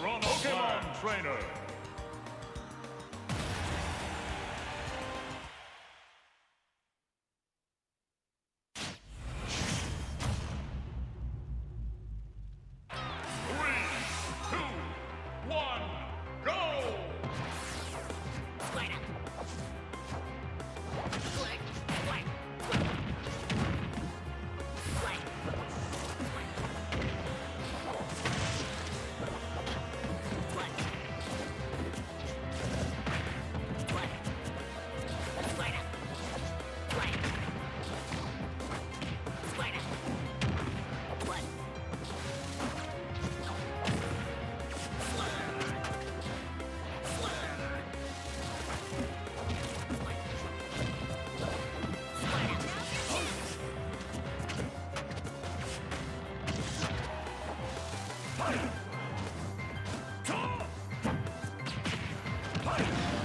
Pokemon Trainer. fight!